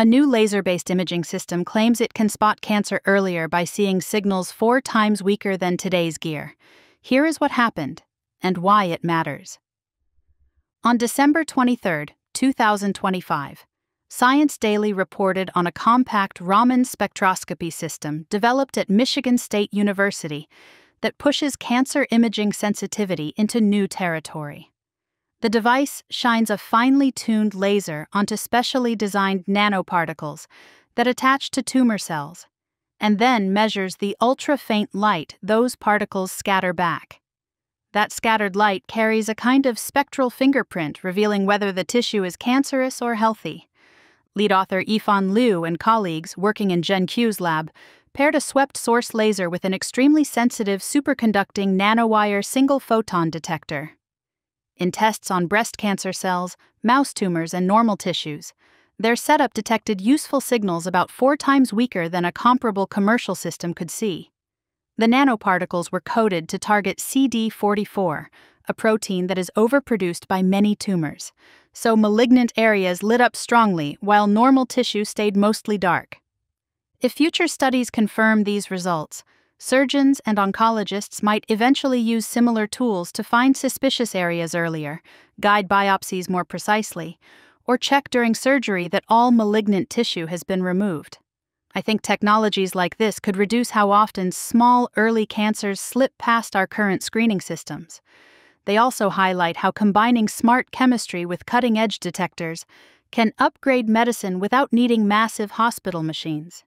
A new laser based imaging system claims it can spot cancer earlier by seeing signals four times weaker than today's gear. Here is what happened and why it matters. On December 23, 2025, Science Daily reported on a compact Raman spectroscopy system developed at Michigan State University that pushes cancer imaging sensitivity into new territory. The device shines a finely tuned laser onto specially designed nanoparticles that attach to tumor cells, and then measures the ultra faint light those particles scatter back. That scattered light carries a kind of spectral fingerprint revealing whether the tissue is cancerous or healthy. Lead author Yifan Liu and colleagues working in Zhen Qiu's lab paired a swept source laser with an extremely sensitive superconducting nanowire single photon detector in tests on breast cancer cells, mouse tumors, and normal tissues. Their setup detected useful signals about four times weaker than a comparable commercial system could see. The nanoparticles were coded to target CD44, a protein that is overproduced by many tumors, so malignant areas lit up strongly while normal tissue stayed mostly dark. If future studies confirm these results, surgeons and oncologists might eventually use similar tools to find suspicious areas earlier, guide biopsies more precisely, or check during surgery that all malignant tissue has been removed. I think technologies like this could reduce how often small early cancers slip past our current screening systems. They also highlight how combining smart chemistry with cutting edge detectors can upgrade medicine without needing massive hospital machines.